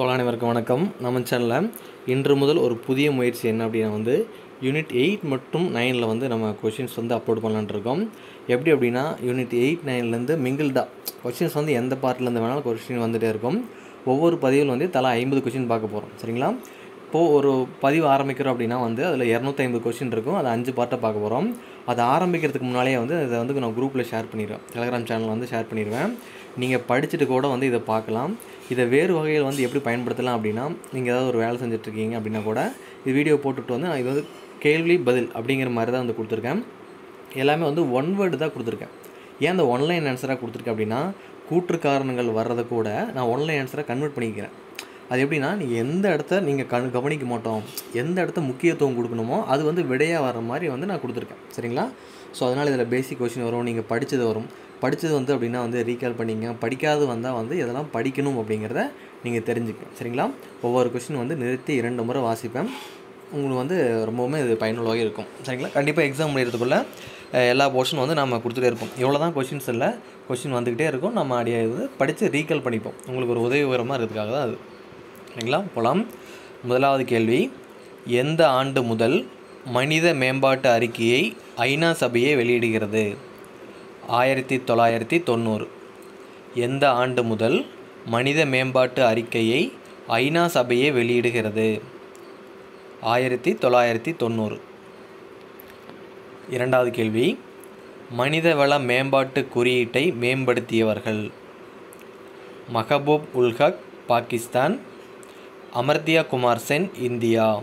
தோழ அனைவருக்கும் வணக்கம். நம்ம சேனலில் இன்று முதல் ஒரு புதிய முயற்சி என்ன அப்படின்னா வந்து யூனிட் எயிட் மற்றும் நைனில் வந்து நம்ம கொஷின்ஸ் வந்து அப்லோட் பண்ணலான்னு இருக்கோம். எப்படி அப்படின்னா யூனிட் எயிட் நைன்லேருந்து மிங்கிள்டா கொஷின்ஸ் வந்து எந்த பார்ட்லேருந்து வேணாலும் கொஷின் வந்துகிட்டே இருக்கும். ஒவ்வொரு பதிவில் வந்து தலா ஐம்பது கொஷின் பார்க்க போகிறோம் சரிங்களா? இப்போது ஒரு பதிவு ஆரம்பிக்கிறோம் அப்படின்னா வந்து அதில் இரநூத்தைம்பது கொஷின் இருக்கும். அதை அஞ்சு பார்ட்டாக பார்க்க போகிறோம் அதை ஆரம்பிக்கிறதுக்கு முன்னாலே வந்து இதை வந்து நான் குரூப்பில் ஷேர் பண்ணிடுவேன் டெலகிராம் சேனலில் வந்து ஷேர் பண்ணிடுவேன். நீங்கள் படிச்சுட்டு கூட வந்து இதை பார்க்கலாம். இதை வேறு வகையில் வந்து எப்படி பயன்படுத்தலாம் அப்படின்னா நீங்கள் ஏதாவது ஒரு வேலை செஞ்சுட்ருக்கீங்க அப்படின்னா கூட இது வீடியோ போட்டுட்டு வந்து நான் இது வந்து கேள்வி பதில் அப்படிங்கிற மாதிரி தான் வந்து கொடுத்துருக்கேன். எல்லாமே வந்து ஒன் வேர்டு தான் கொடுத்துருக்கேன். ஏன் அந்த ஒன்லைன் ஆன்சராக கொடுத்துருக்கேன் அப்படின்னா கூற்று காரணங்கள் வர்றதை கூட நான் ஒன்லைன் ஆன்சராக கன்வெர்ட் பண்ணிக்கிறேன். அது எப்படின்னா நீங்கள் எந்த இடத்த நீங்கள் கண் கவனிக்க மாட்டோம் எந்த இடத்த முக்கியத்துவம் கொடுக்கணுமோ அது வந்து விடையாக வர மாதிரி வந்து நான் கொடுத்துருக்கேன். சரிங்களா? ஸோ அதனால் இதில் பேசிக் கொஷின் வரும் நீங்கள் படித்தது வரும். படித்தது வந்து அப்படின்னா வந்து ரீகால் பண்ணிங்க. படிக்காது வந்தால் வந்து இதெல்லாம் படிக்கணும் அப்படிங்கிறத நீங்கள் தெரிஞ்சுக்கணும் சரிங்களா? ஒவ்வொரு கொஷின் வந்து நிறுத்தி இரண்டு முறை வாசிப்பேன். உங்களுக்கு வந்து ரொம்பவுமே இது பயனுள்ளதாக இருக்கும். சரிங்களா? கண்டிப்பாக எக்ஸாம் முடிகிறதுக்குள்ளே எல்லா போர்ஷனும் வந்து நம்ம கொடுத்துட்டே இருப்போம். இவ்வளோ தான் கொஷின்ஸ் இல்லை. கொஷின் வந்துக்கிட்டே இருக்கும். நம்ம அப்படியே இது படித்து ரீகால் பண்ணிப்போம். உங்களுக்கு ஒரு உதவிகரமாக இருக்கிறதுக்காக தான் அது. சரிங்களா? போகலாம் முதலாவது கேள்வி. எந்த ஆண்டு முதல் மனித மேம்பாட்டு அறிக்கையை ஐநா சபையை வெளியிடுகிறது? ஆயிரத்தி தொள்ளாயிரத்தி தொண்ணூறு. எந்த ஆண்டு முதல் மனித மேம்பாட்டு அறிக்கையை ஐநா சபையே வெளியிடுகிறது? ஆயிரத்தி தொள்ளாயிரத்தி தொண்ணூறு. இரண்டாவது கேள்வி மனிதவள மேம்பாட்டு குறியீட்டை மேம்படுத்தியவர்கள். மஹபூப் உல்ஹக் பாகிஸ்தான். அமர்த்தியா குமார் சென் இந்தியா.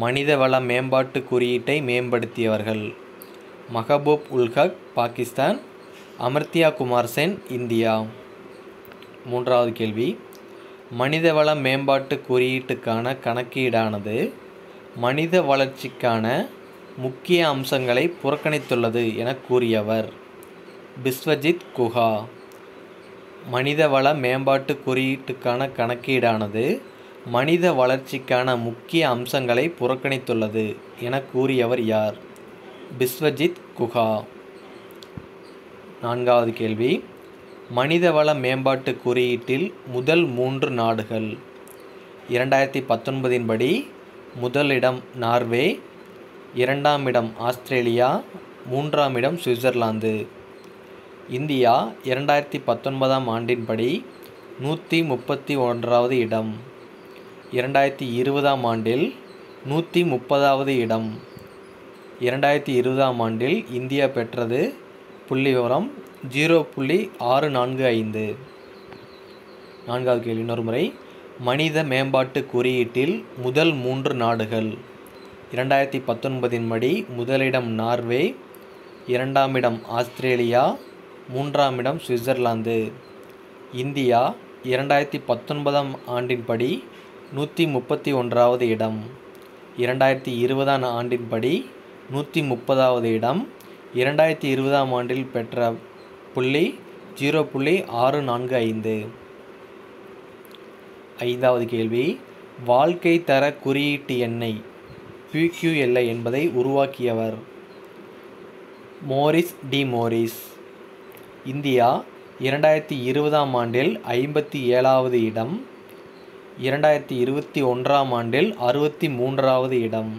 மனிதவள மேம்பாட்டு குறியீட்டை மேம்படுத்தியவர்கள். மஹபூப் உல்ஹக் பாகிஸ்தான். அமர்த்தியா குமார் சென் இந்தியா. மூன்றாவது கேள்வி. மனிதவள மேம்பாட்டு குறியீட்டுக்கான கணக்கீடானது மனித வளர்ச்சிக்கான முக்கிய அம்சங்களை புறக்கணித்துள்ளது என கூறியவர் பிஸ்வஜித் குஹா. மனிதவள மேம்பாட்டு குறியீட்டுக்கான கணக்கீடானது மனித வளர்ச்சிக்கான முக்கிய அம்சங்களை புறக்கணித்துள்ளது என கூறியவர் யார்? பிஸ்வஜித் குஹா. நான்காவது கேள்வி. மனிதவள மேம்பாட்டு குறியீட்டில் முதல் மூன்று நாடுகள். இரண்டாயிரத்தி பத்தொன்பதின் படி முதலிடம் நார்வே இரண்டாம் இடம் ஆஸ்திரேலியா மூன்றாம் இடம் சுவிட்சர்லாந்து. இந்தியா இரண்டாயிரத்தி பத்தொன்பதாம் ஆண்டின்படி நூற்றி முப்பத்தி ஒன்றாவது இடம். இரண்டாயிரத்தி இருபதாம் ஆண்டில் நூற்றி முப்பதாவது இடம். இரண்டாயிரத்தி இருபதாம் ஆண்டில் இந்தியா பெற்றது. புள்ளி விவரம் ஜீரோ புள்ளி ஆறு நான்கு ஐந்து. நான்காவது கேள்வி இன்னொரு முறை. மனித மேம்பாட்டு குறியீட்டில் முதல் மூன்று நாடுகள். இரண்டாயிரத்தி பத்தொன்பதின் படி முதலிடம் நார்வே இரண்டாம் இடம் ஆஸ்திரேலியா மூன்றாம் இடம் சுவிட்சர்லாந்து. இந்தியா இரண்டாயிரத்தி பத்தொன்பதாம் ஆண்டின்படி நூற்றி முப்பத்தி ஒன்றாவது இடம். இரண்டாயிரத்தி இருபதாம் ஆண்டின்படி நூற்றி முப்பதாவது இடம் இரண்டாயிரத்தி இருபதாம் ஆண்டில் பெற்ற புள்ளி ஜீரோ புள்ளி ஆறு நான்கு ஐந்து. ஐந்தாவது கேள்வி வாழ்க்கை தர குறியீட்டு எண்ணை பிக்யூஎல்ஐ என்பதை உருவாக்கியவர் மோரிஸ் டி மோரிஸ். இந்தியா இரண்டாயிரத்தி இருபதாம் ஆண்டில் ஐம்பத்தி ஏழாவது இடம் இரண்டாயிரத்தி இருபத்தி ஒன்றாம் ஆண்டில் அறுபத்தி மூன்றாவது இடம்.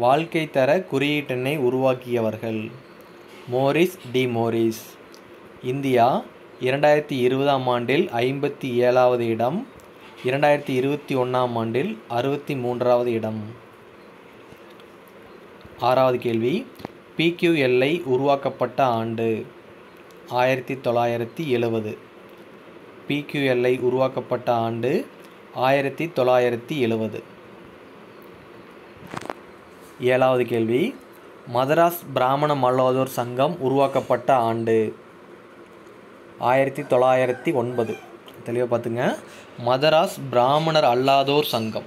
வாழ்க்கை தர குறியீட்டெண்ணை உருவாக்கியவர்கள். Morris D. மோரிஸ். இந்தியா இரண்டாயிரத்தி இருபதாம் ஆண்டில் ஐம்பத்தி ஏழாவது இடம் இரண்டாயிரத்தி இருபத்தி ஒன்றாம் ஆண்டில் அறுபத்தி மூன்றாவது இடம். ஆறாவது கேள்வி பிக்யூஎல்ஐ உருவாக்கப்பட்ட ஆண்டு ஆயிரத்தி தொள்ளாயிரத்தி எழுவது பிக்யூஎல்ஐ உருவாக்கப்பட்ட ஆண்டு ஆயிரத்தி தொள்ளாயிரத்தி எழுவது ஏழாவது கேள்வி. மதராஸ் பிராமண மல்லாதோர் சங்கம் உருவாக்கப்பட்ட ஆண்டு. ஆயிரத்தி தொள்ளாயிரத்தி ஒன்பது. தெளிவாக பார்த்துங்க மதராஸ் பிராமணர் அல்லாதோர் சங்கம்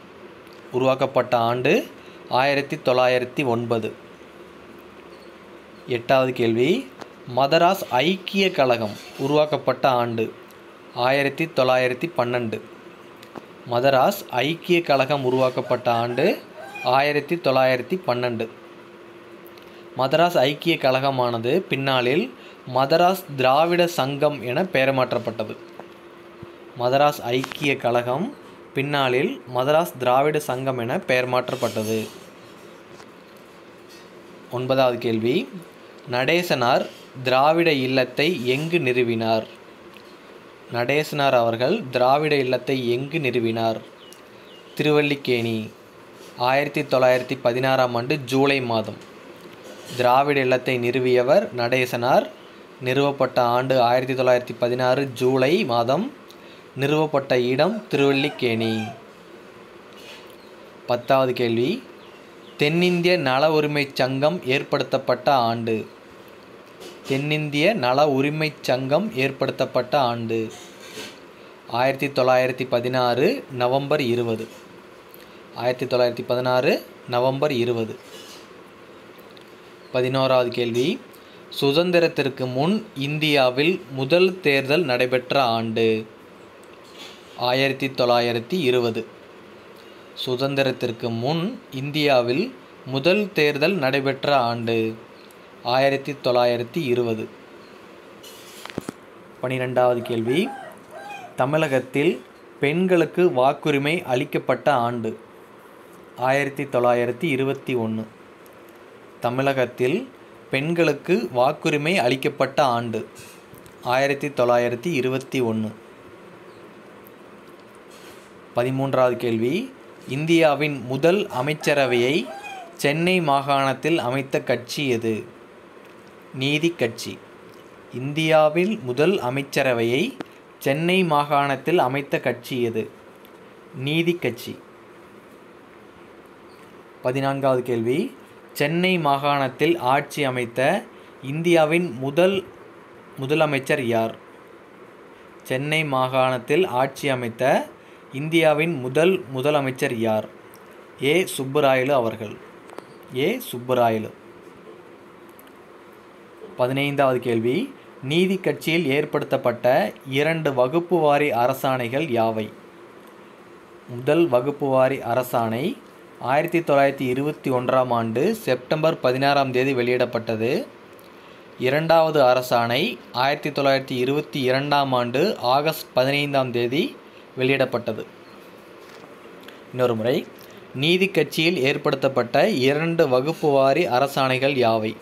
உருவாக்கப்பட்ட ஆண்டு ஆயிரத்தி தொள்ளாயிரத்தி ஒன்பது. எட்டாவது கேள்வி. மதராஸ் ஐக்கிய கழகம் உருவாக்கப்பட்ட ஆண்டு ஆயிரத்தி தொள்ளாயிரத்தி பன்னெண்டு. மதராஸ் ஐக்கிய கழகம் உருவாக்கப்பட்ட ஆண்டு ஆயிரத்தி தொள்ளாயிரத்தி பன்னெண்டு. மதராஸ் ஐக்கிய கழகமானது பின்னாளில் மதராஸ் திராவிட சங்கம் என பெயர் மாற்றப்பட்டது மதராஸ் ஐக்கிய கழகம் பின்னாளில் மதராஸ் திராவிட சங்கம் என பெயர் மாற்றப்பட்டது ஒன்பதாவது கேள்வி. நடேசனார் திராவிட இல்லத்தை எங்கு நிறுவினார்? நடேசனார் அவர்கள் திராவிட இல்லத்தை எங்கு நிறுவினார்? திருவல்லிக்கேணி. ஆயிரத்தி தொள்ளாயிரத்தி பதினாறாம் ஆண்டு ஜூலை மாதம். திராவிட இல்லத்தை நிறுவியவர் நடேசனார். நிறுவப்பட்ட ஆண்டு ஆயிரத்தி தொள்ளாயிரத்தி பதினாறு ஜூலை மாதம் நிறுவப்பட்ட இடம் திருவல்லிக்கேணி. பத்தாவது கேள்வி. தென்னிந்திய நல உரிமைச் சங்கம் ஏற்படுத்தப்பட்ட ஆண்டு. தென்னிந்திய நல உரிமைச் சங்கம் ஏற்படுத்தப்பட்ட ஆண்டு. ஆயிரத்தி தொள்ளாயிரத்தி பதினாறு நவம்பர் இருபது. ஆயிரத்தி தொள்ளாயிரத்தி பதினாறு நவம்பர் இருபது. பதினோராவது கேள்வி. சுதந்திரத்திற்கு முன் இந்தியாவில் முதல் தேர்தல் நடைபெற்ற ஆண்டு. ஆயிரத்தி தொள்ளாயிரத்தி இருபது. சுதந்திரத்திற்கு முன் இந்தியாவில் முதல் தேர்தல் நடைபெற்ற ஆண்டு. ஆயிரத்தி தொள்ளாயிரத்தி இருபது. பனிரெண்டாவது கேள்வி. தமிழகத்தில் பெண்களுக்கு வாக்குரிமை அளிக்கப்பட்ட ஆண்டு. ஆயிரத்தி தொள்ளாயிரத்தி இருபத்தி ஒன்று தமிழகத்தில் பெண்களுக்கு வாக்குரிமை அளிக்கப்பட்ட ஆண்டு ஆயிரத்தி தொள்ளாயிரத்தி இருபத்தி ஒன்று பதிமூன்றாவது கேள்வி. இந்தியாவின் முதல் அமைச்சரவையை சென்னை மாகாணத்தில் அமைத்த கட்சி எது? நீதி கட்சி. இந்தியாவில் முதல் அமைச்சரவையை சென்னை மாகாணத்தில் அமைத்த கட்சி எது? நீதி கட்சி. பதினான்காவது கேள்வி. சென்னை மாகாணத்தில் ஆட்சி அமைத்த இந்தியாவின் முதல் முதலமைச்சர் யார்? சென்னை மாகாணத்தில் ஆட்சி அமைத்த இந்தியாவின் முதல் முதலமைச்சர் யார்? ஏ. சுப்புராயலு அவர்கள். ஏ. சுப்புராயலு. பதினைந்தாவது கேள்வி. நீதி கட்சியில் ஏற்படுத்தப்பட்ட இரண்டு வகுப்பு வாரி அரசாணைகள் யாவை? முதல் வகுப்பு வாரி அரசாணை ஆயிரத்தி தொள்ளாயிரத்தி இருபத்தி ஒன்றாம் ஆண்டு செப்டம்பர் பதினாறாம் தேதி வெளியிடப்பட்டது. இரண்டாவது அரசாணை ஆயிரத்தி தொள்ளாயிரத்தி இருபத்தி இரண்டாம் ஆண்டு ஆகஸ்ட் பதினைந்தாம் தேதி வெளியிடப்பட்டது. இன்னொரு முறை நீதி கட்சியில் ஏற்படுத்தப்பட்ட இரண்டு வகுப்பு வாரி அரசாணைகள் யாவை?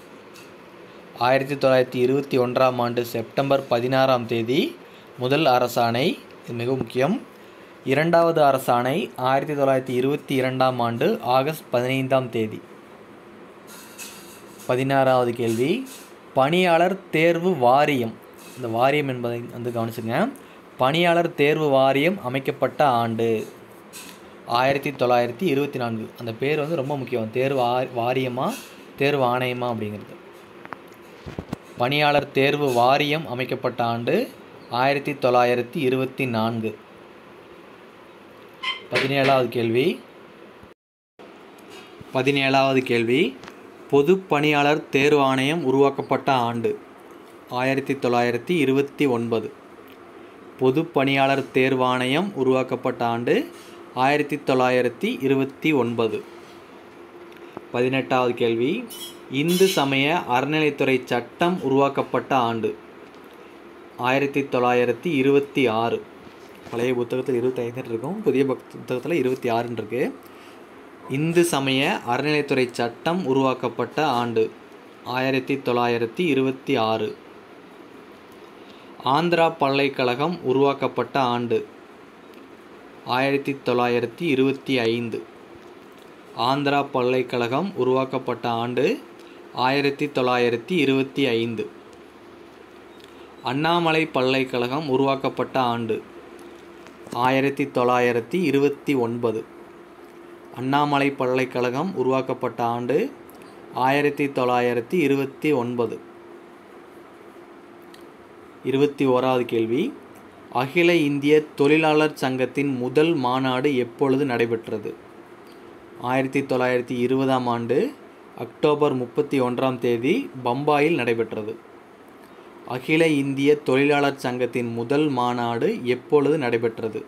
ஆயிரத்தி தொள்ளாயிரத்தி இருபத்தி ஒன்றாம் ஆண்டு செப்டம்பர் பதினாறாம் தேதி முதல் அரசாணை இது மிக முக்கியம் இரண்டாவது அரசாணை ஆயிரத்தி தொள்ளாயிரத்தி இருபத்தி இரண்டாம் ஆண்டு ஆகஸ்ட் பதினைந்தாம் தேதி. பதினாறாவது கேள்வி. பணியாளர் தேர்வு வாரியம். இந்த வாரியம் என்பதை வந்து கவனிச்சுங்க. பணியாளர் தேர்வு வாரியம் அமைக்கப்பட்ட ஆண்டு ஆயிரத்தி தொள்ளாயிரத்தி இருபத்தி நான்கு. அந்த பேர் வந்து ரொம்ப முக்கியம். தேர்வு ஆ வாரியமா தேர்வு ஆணையமா அப்படிங்கிறது. பணியாளர் தேர்வு வாரியம் அமைக்கப்பட்ட ஆண்டு ஆயிரத்தி தொள்ளாயிரத்தி இருபத்தி நான்கு. பதினேழாவது கேள்வி. பதினேழாவது கேள்வி. பொது பணியாளர் தேர்வு ஆணையம் உருவாக்கப்பட்ட ஆண்டு ஆயிரத்தி தொள்ளாயிரத்தி இருபத்தி ஒன்பது. பொது பணியாளர் தேர்வாணையம் உருவாக்கப்பட்ட ஆண்டு ஆயிரத்தி தொள்ளாயிரத்தி இருபத்தி ஒன்பது. பதினெட்டாவது கேள்வி. இந்து சமய அறநிலைத்துறை சட்டம் உருவாக்கப்பட்ட ஆண்டு ஆயிரத்தி தொள்ளாயிரத்தி இருபத்தி ஆறு. பழைய புத்தகத்தில் இருபத்தைந்துன்னு இருக்கும் புதிய புத்தகத்தில் இருபத்தி ஆறுன்னு இருக்கு இந்து சமய அறநிலைத்துறை சட்டம் உருவாக்கப்பட்ட ஆண்டு ஆயிரத்தி தொள்ளாயிரத்தி இருபத்தி ஆறு ஆந்திரா பல்கலைக்கழகம் உருவாக்கப்பட்ட ஆண்டு ஆயிரத்தி தொள்ளாயிரத்தி இருபத்தி ஐந்து ஆந்திரா பல்கலைக்கழகம் உருவாக்கப்பட்ட ஆண்டு ஆயிரத்தி தொள்ளாயிரத்தி இருபத்தி ஐந்து அண்ணாமலை பல்கலைக்கழகம் உருவாக்கப்பட்ட ஆண்டு ஆயிரத்தி தொள்ளாயிரத்தி இருபத்தி ஒன்பது. அண்ணாமலை பல்கலைக்கழகம் உருவாக்கப்பட்ட ஆண்டு ஆயிரத்தி தொள்ளாயிரத்தி இருபத்தி ஒன்பது. இருபத்தி ஓராவது கேள்வி. அகில இந்திய தொழிலாளர் சங்கத்தின் முதல் மாநாடு எப்பொழுது நடைபெற்றது? ஆயிரத்தி தொள்ளாயிரத்தி இருபதாம் ஆண்டு அக்டோபர் முப்பத்தி ஒன்றாம் தேதி பம்பாயில் நடைபெற்றது. அகில இந்திய தொழிலாளர் சங்கத்தின் முதல் மாநாடு எப்பொழுது நடைபெற்றது?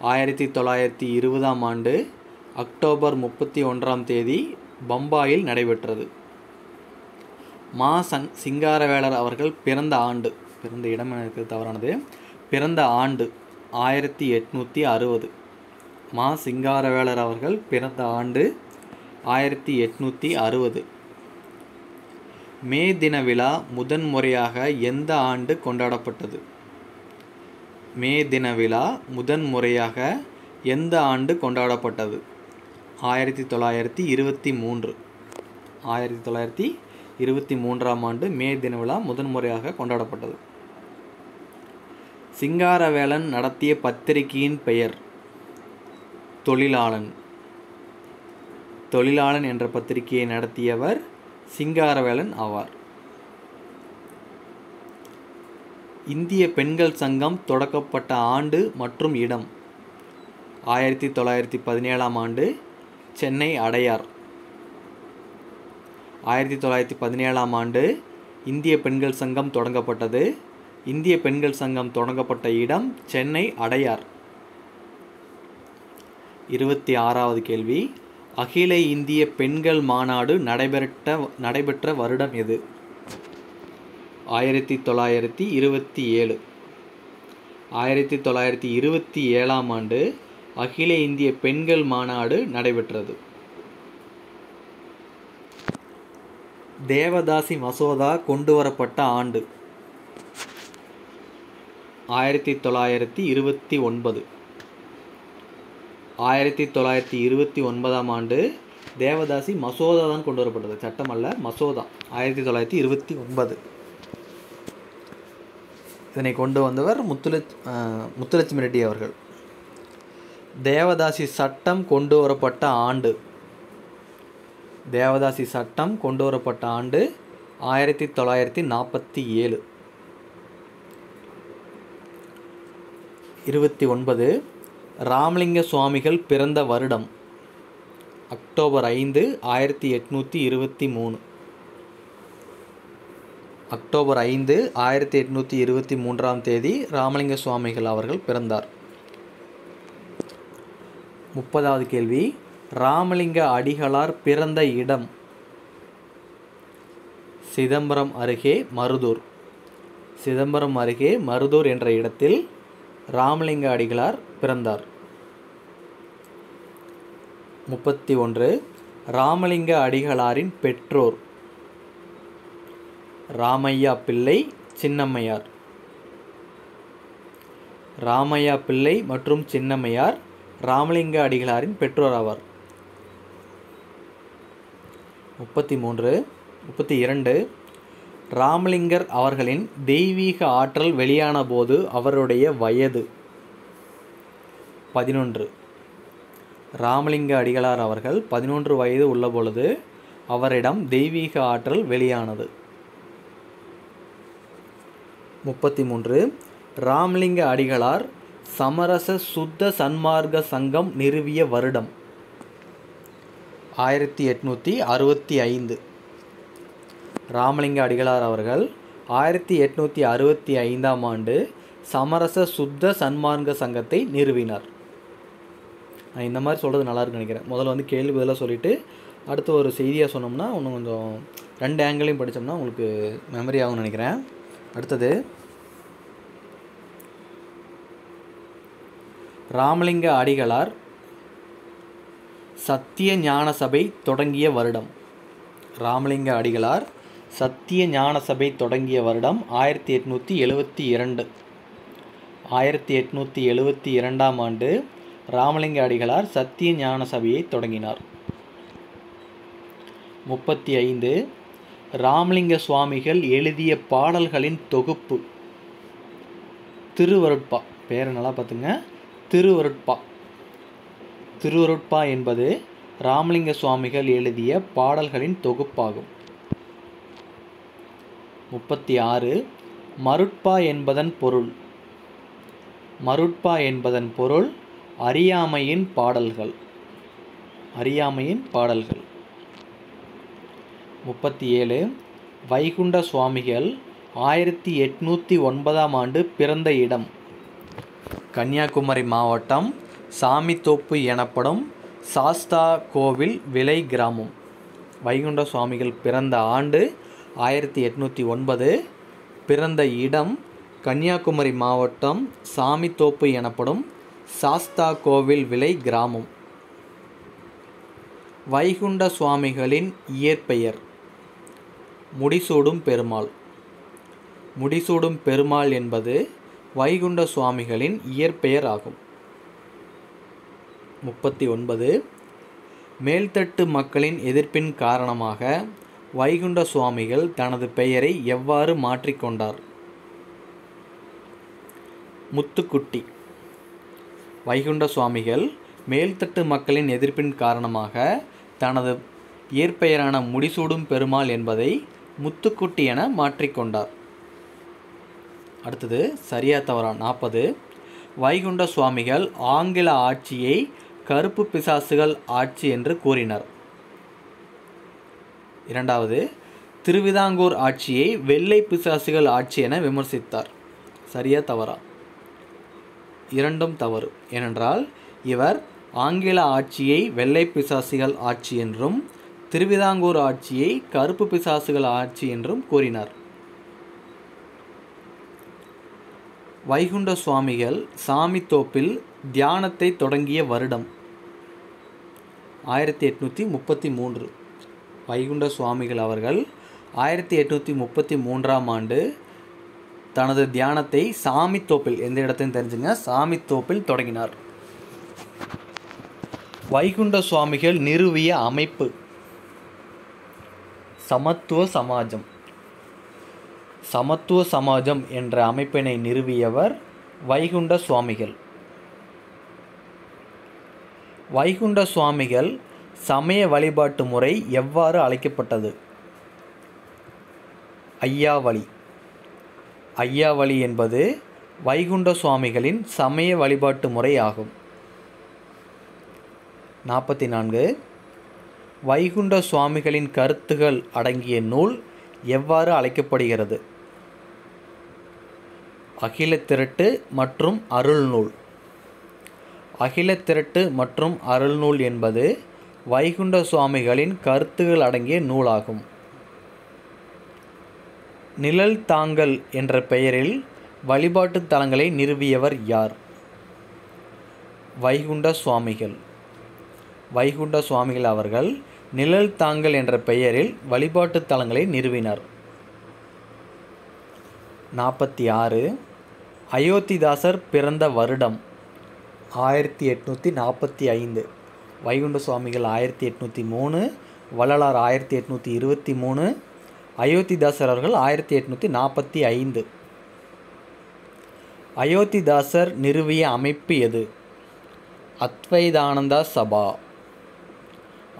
ஆயிரத்தி தொள்ளாயிரத்தி இருபதாம் ஆண்டு அக்டோபர் முப்பத்தி ஒன்றாம் தேதி பம்பாயில் நடைபெற்றது. மா. சங். சிங்காரவேலர் அவர்கள் பிறந்த ஆண்டு பிறந்த இடம் எனக்கு தவறானது. பிறந்த ஆண்டு ஆயிரத்தி எட்நூற்றி அறுபது. மா. சிங்காரவேலர் அவர்கள் பிறந்த ஆண்டு ஆயிரத்தி எட்நூற்றி அறுபது. மே தின விழா முதன்முறையாக எந்த ஆண்டு கொண்டாடப்பட்டது? மே தின விழா முதன்முறையாக எந்த ஆண்டு கொண்டாடப்பட்டது? ஆயிரத்தி தொள்ளாயிரத்தி இருபத்தி மூன்று. ஆயிரத்தி தொள்ளாயிரத்தி இருபத்தி மூன்றாம் ஆண்டு மே தின விழா முதன்முறையாக கொண்டாடப்பட்டது. சிங்காரவேலன் நடத்திய பத்திரிகையின் பெயர் தொழிலாளன். தொழிலாளன் என்ற பத்திரிகையை நடத்தியவர் சிங்காரவேலன் ஆவார். இந்திய பெண்கள் சங்கம் தொடக்கப்பட்ட ஆண்டு மற்றும் இடம். ஆயிரத்தி தொள்ளாயிரத்தி பதினேழாம் ஆண்டு சென்னை அடையார். ஆயிரத்தி தொள்ளாயிரத்தி பதினேழாம் ஆண்டு இந்திய பெண்கள் சங்கம் தொடங்கப்பட்டது. இந்திய பெண்கள் சங்கம் தொடங்கப்பட்ட இடம் சென்னை அடையார். இருபத்தி ஆறாவது கேள்வி. அகில இந்திய பெண்கள் மாநாடு நடைபெற்ற நடைபெற்ற வருடம் எது? ஆயிரத்தி தொள்ளாயிரத்தி இருபத்தி ஏழு. ஆயிரத்தி தொள்ளாயிரத்தி இருபத்தி ஏழாம் ஆண்டு அகில இந்திய பெண்கள் மாநாடு நடைபெற்றது. தேவதாசி மசோதா கொண்டு வரப்பட்ட ஆண்டு. ஆயிரத்தி தொள்ளாயிரத்தி இருபத்தி ஒன்பது. ஆயிரத்தி தொள்ளாயிரத்தி இருபத்தி ஒன்பதாம் ஆண்டு தேவதாசி மசோதா தான் கொண்டு வரப்பட்டது சட்டம் அல்ல மசோதா. ஆயிரத்தி தொள்ளாயிரத்தி இருபத்தி ஒன்பது. இதனை கொண்டு வந்தவர் முத்துலட்ச முத்துலட்சுமி ரெட்டி அவர்கள். தேவதாசி சட்டம் கொண்டு வரப்பட்ட ஆண்டு. தேவதாசி சட்டம் கொண்டு வரப்பட்ட ஆண்டு ஆயிரத்தி தொள்ளாயிரத்தி நாற்பத்தி ஏழு. இருபத்தி ஒன்பது ராமலிங்க சுவாமிகள் பிறந்த வருடம் அக்டோபர் ஐந்து ஆயிரத்தி எட்நூற்றி இருபத்தி மூணு. அக்டோபர் ஐந்து ஆயிரத்தி எட்நூற்றி இருபத்தி மூன்றாம் தேதி ராமலிங்க சுவாமிகள் அவர்கள் பிறந்தார். முப்பதாவது கேள்வி ராமலிங்க அடிகளார் பிறந்த இடம் சிதம்பரம் அருகே மருதூர். சிதம்பரம் அருகே மருதூர் என்ற இடத்தில் ராமலிங்க அடிகளார் பிறந்தார். முப்பத்தி ஒன்று. ராமலிங்க அடிகளாரின் பெற்றோர். ராமையா பிள்ளை சின்னம்மையார். ராமையா பிள்ளை மற்றும் சின்னம்மையார் ராமலிங்க அடிகளாரின் பெற்றோர் ஆவார். முப்பத்தி மூன்று. முப்பத்தி இரண்டு. ராமலிங்கர் அவர்களின் தெய்வீக ஆற்றல் வெளியான போது அவருடைய வயது. பதினொன்று. ராமலிங்க அடிகளார் அவர்கள் பதினொன்று வயது உள்ள பொழுது அவரிடம் தெய்வீக ஆற்றல் வெளியானது. முப்பத்தி மூன்று ராமலிங்க அடிகளார் சமரச சுத்த சன்மார்க்க சங்கம் நிறுவிய வருடம். ஆயிரத்தி எட்நூற்றி அறுபத்தி ஐந்து. ராமலிங்க அடிகளார் அவர்கள் ஆயிரத்தி எட்நூற்றி அறுபத்தி ஐந்தாம் ஆண்டு சமரச சுத்த சன்மார்க்க சங்கத்தை நிறுவினார். நான் இந்த மாதிரி சொல்கிறது நல்லாயிருக்குன்னு நினைக்கிறேன். முதல்ல வந்து கேள்வி பதிலாக சொல்லிவிட்டு அடுத்து ஒரு செய்தியாக சொன்னோம்னா இன்னும் கொஞ்சம் ரெண்டு ஆங்கிளையும் படித்தோம்னா உங்களுக்கு மெமரி ஆகும்னு நினைக்கிறேன். அடுத்தது ராமலிங்க அடிகளார் சத்திய ஞான சபை தொடங்கிய வருடம். ராமலிங்க அடிகளார் சத்திய ஞான சபை தொடங்கிய வருடம் ஆயிரத்தி எட்நூற்றி எழுபத்தி இரண்டு. ஆயிரத்தி எட்நூற்றி எழுபத்தி இரண்டாம் ஆண்டு ராமலிங்க அடிகளார் சத்திய ஞான சபையை தொடங்கினார். முப்பத்தி ஐந்து ராமலிங்க சுவாமிகள் எழுதிய பாடல்களின் தொகுப்பு. திருவருட்பா பேரை நல்லா பார்த்துங்க. திருவருட்பா. திருவருட்பா என்பது ராமலிங்க சுவாமிகள் எழுதிய பாடல்களின் தொகுப்பாகும். முப்பத்தி ஆறு மருட்பா என்பதன் பொருள். மருட்பா என்பதன் பொருள் அறியாமையின் பாடல்கள். அறியாமையின் பாடல்கள். முப்பத்தி ஏழு வைகுண்ட சுவாமிகள் ஆயிரத்தி எட்நூற்றி ஒன்பதாம் ஆண்டு பிறந்த இடம். கன்னியாகுமரி மாவட்டம் சாமித்தோப்பு எனப்படும் சாஸ்தா கோவில் விலை கிராமம். வைகுண்ட சுவாமிகள் பிறந்த ஆண்டு ஆயிரத்தி எட்நூற்றி ஒன்பது. பிறந்த இடம் கன்னியாகுமரி மாவட்டம் சாமித்தோப்பு எனப்படும் சாஸ்தா கோவில் விலை கிராமம். வைகுண்ட சுவாமிகளின் இயற்பெயர். முடிசூடும் பெருமாள். முடிசூடும் பெருமாள் என்பது வைகுண்ட சுவாமிகளின் இயற்பெயர் ஆகும். முப்பத்தி ஒன்பது மேல்தட்டு மக்களின் எதிர்ப்பின் காரணமாக வைகுண்ட சுவாமிகள் தனது பெயரை எவ்வாறு மாற்றிக்கொண்டார் முத்துக்குட்டி. வைகுண்ட சுவாமிகள் மேல்தட்டு மக்களின் எதிர்ப்பின் காரணமாக தனது இயற்பெயரான முடிசூடும் பெருமாள் என்பதை முத்துக்குட்டி என மாற்றிக்கொண்டார் அடுத்தது சரியா தவறா? நாற்பது. வைகுண்ட சுவாமிகள் ஆங்கில ஆட்சியை கருப்பு பிசாசுகள் ஆட்சி என்று கூறினர். இரண்டாவது திருவிதாங்கூர் ஆட்சியை வெள்ளை பிசாசுகள் ஆட்சி என விமர்சித்தார். சரியா தவறா? இரண்டும் தவறு. ஏனென்றால் இவர் ஆங்கில ஆட்சியை வெள்ளை பிசாசுகள் ஆட்சி என்றும் திருவிதாங்கூர் ஆட்சியை கருப்பு பிசாசுகள் ஆட்சி என்றும் கூறினார். வைகுண்ட சுவாமிகள் சாமித்தோப்பில் தியானத்தை தொடங்கிய வருடம் ஆயிரத்தி எட்நூற்றி முப்பத்தி மூன்று. வைகுண்ட சுவாமிகள் அவர்கள் ஆயிரத்தி எட்நூற்றி முப்பத்தி மூன்றாம் ஆண்டு தனது தியானத்தை சாமித்தோப்பில் எந்த இடத்தையும் தெரிஞ்சுங்க சாமித்தோப்பில் தொடங்கினார். வைகுண்ட சுவாமிகள் நிறுவிய அமைப்பு. சமத்துவ சமாஜம். சமத்துவ சமாஜம் என்ற அமைப்பினை நிறுவியவர் வைகுண்ட சுவாமிகள். வைகுண்ட சுவாமிகள் சமய வழிபாட்டு முறை எவ்வாறு அழைக்கப்பட்டது? ஐயாவளி. ஐயாவளி என்பது வைகுண்ட சுவாமிகளின் சமய வழிபாட்டு முறை ஆகும். நாற்பத்தி நான்கு வைகுண்ட சுவாமிகளின் கருத்துகள் அடங்கிய நூல் எவ்வாறு அழைக்கப்படுகிறது? அகில திரட்டு மற்றும் அருள்நூல். அகில திரட்டு மற்றும் அருள்நூல் என்பது வைகுண்ட சுவாமிகளின் கருத்துகள் அடங்கிய நூலாகும். நிழல் தாங்கல் என்ற பெயரில் வழிபாட்டு தலங்களை நிறுவியவர் யார்? வைகுண்ட சுவாமிகள். வைகுண்ட சுவாமிகள் அவர்கள் நிழல் தாங்கல் என்ற பெயரில் வழிபாட்டு தலங்களை நிறுவினார். நாற்பத்தி ஆறு அயோத்திதாசர் பிறந்த வருடம் ஆயிரத்தி எட்நூற்றி நாற்பத்தி ஐந்து வைகுண்ட சுவாமிகள் ஆயிரத்தி எட்நூற்றி மூணு வள்ளலார் ஆயிரத்தி எட்நூற்றி இருபத்தி மூணு அயோத்திதாசர் அவர்கள் ஆயிரத்தி எட்நூற்றி நாற்பத்தி ஐந்து. அயோத்திதாசர் நிறுவிய அமைப்பு எது? அத்வைதானந்தா சபா.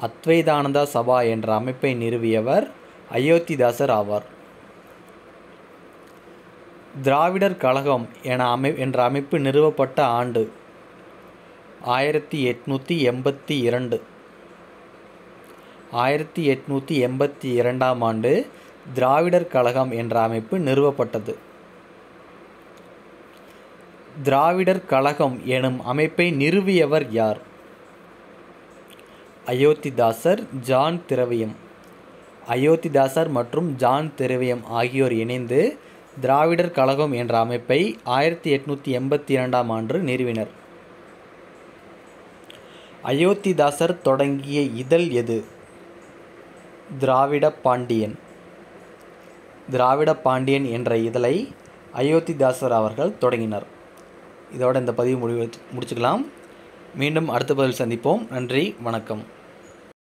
அத்வைதானந்தா சபா என்ற அமைப்பை நிறுவியவர் அயோத்திதாசர் ஆவார். திராவிடர் கழகம் என அமை என்ற அமைப்பு நிறுவப்பட்ட ஆண்டு ஆயிரத்தி எட்நூற்றி எண்பத்தி இரண்டு. ஆயிரத்தி எட்நூற்றி எண்பத்தி இரண்டாம் ஆண்டு திராவிடர் கழகம் என்ற அமைப்பு நிறுவப்பட்டது. திராவிடர் கழகம் எனும் அமைப்பை நிறுவியவர் யார்? அயோத்திதாசர் ஜான் திரவியம். அயோத்திதாசர் மற்றும் ஜான் திரவியம் ஆகியோர் இணைந்து திராவிடர் கழகம் என்ற அமைப்பை ஆயிரத்தி எட்நூற்றி எண்பத்தி இரண்டாம் ஆண்டு நிறுவினர். அயோத்திதாசர் தொடங்கிய இதழ் எது? திராவிட பாண்டியன். திராவிட பாண்டியன் என்ற இதழை அயோத்திதாசர் அவர்கள் தொடங்கினர். இதோட இந்த பதிவு முடிவு முடிச்சுக்கலாம். மீண்டும் அடுத்த பதில் சந்திப்போம். நன்றி வணக்கம்.